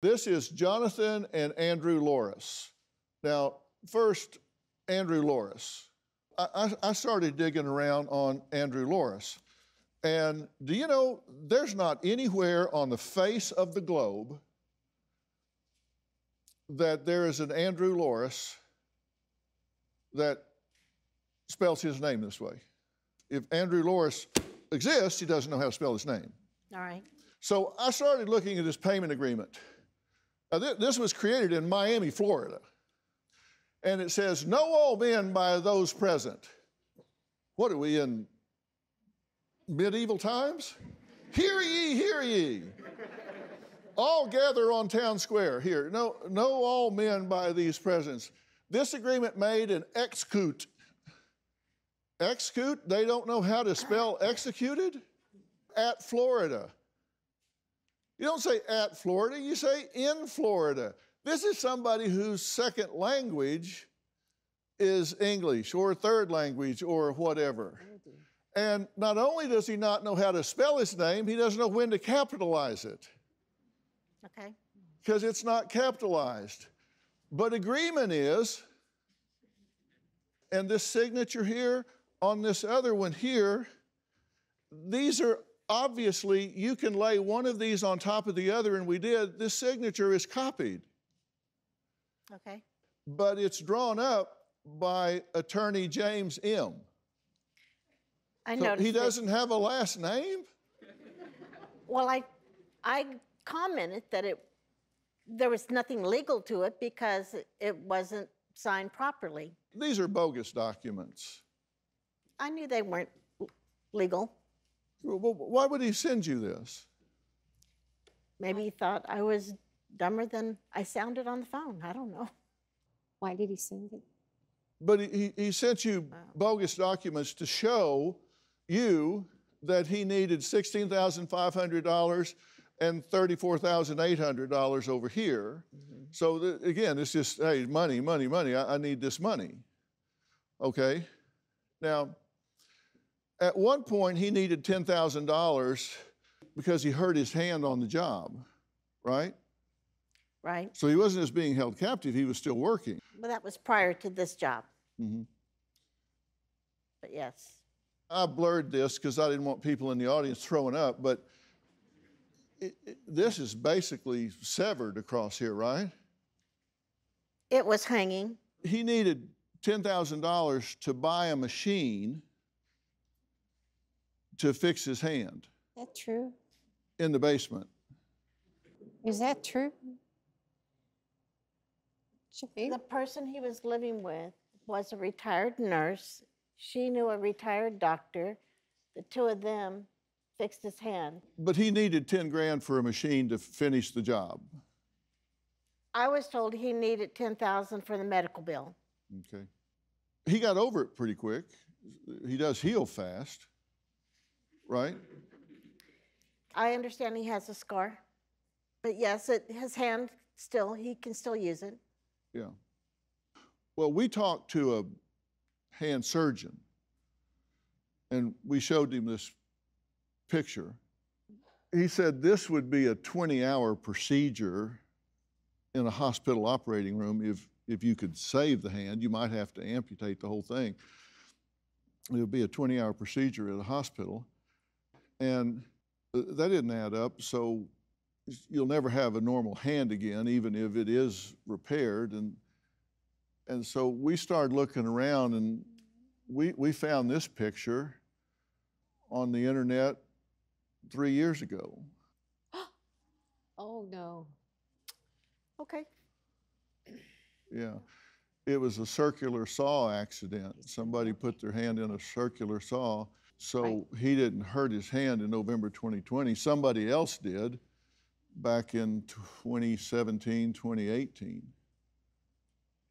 This is Jonathan and Andrew Loris. Now, first, Andrew Loris. I, I, started digging around on Andrew Loris. And do you know, there's not anywhere on the face of the globe that there is an Andrew Loris that spells his name this way. If Andrew Loris exists, he doesn't know how to spell his name. All right. So I started looking at his payment agreement. Now, th- this was created in Miami, Florida. And it says, Know all men by those present. What are we in medieval times? Hear ye, hear ye. all gather on town square. Here, know, know all men by these presents. This agreement made and execute. Execute? They don't know how to spell executed? At Florida. You don't say at Florida, you say in Florida. This is somebody whose second language is English or third language or whatever. And not only does he not know how to spell his name, he doesn't know when to capitalize it. Okay. Because it's not capitalized. But agreement is, and this signature here on this other one here, these are obviously, you can lay one of these on top of the other, and we did. This signature is copied. Okay. But it's drawn up by attorney James M. I so noticed he doesn't that, have a last name? Well, I, I commented that it, there was nothing legal to it because it, it wasn't signed properly. These are bogus documents. I knew they weren't legal. Well, why would he send you this? Maybe he thought I was dumber than I sounded on the phone. I don't know. Why did he send it? But he, he sent you bogus documents to show you that he needed $16,500 and $34,800 over here. Mm-hmm. So the, again, it's just, hey, money, money, money. I, I need this money. Okay? Now, at one point, he needed $10,000 because he hurt his hand on the job, right? Right. So he wasn't just being held captive, he was still working. Well, that was prior to this job. Mm-hmm. But yes. I blurred this because I didn't want people in the audience throwing up, but it, it, this is basically severed across here, right? It was hanging. He needed $10,000 to buy a machine to fix his hand. That true? In the basement. Is that true? The person he was living with was a retired nurse. She knew a retired doctor. The two of them fixed his hand. But he needed 10 grand for a machine to finish the job. I was told he needed 10,000 for the medical bill. Okay. He got over it pretty quick. He does heal fast, right? I understand he has a scar. But yes, it, his hand still, he can still use it. Yeah. Well, we talked to a hand surgeon, and we showed him this picture. He said this would be a 20 hour procedure in a hospital operating room. If, if you could save the hand, you might have to amputate the whole thing. It would be a 20 hour procedure at a hospital. And uh, that didn't add up. So you'll never have a normal hand again, even if it is repaired. And, and so we started looking around and we, we found this picture on the internet three years ago. oh, no. Okay. Yeah. It was a circular saw accident. Somebody put their hand in a circular saw. So right. he didn't hurt his hand in November 2020. Somebody else did back in 2017, 2018.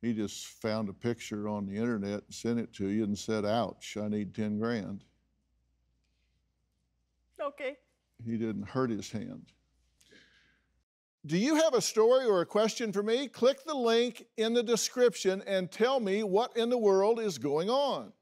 He just found a picture on the internet, and sent it to you, and said, Ouch, I need 10 grand. Okay. He didn't hurt his hand. Do you have a story or a question for me? Click the link in the description and tell me what in the world is going on.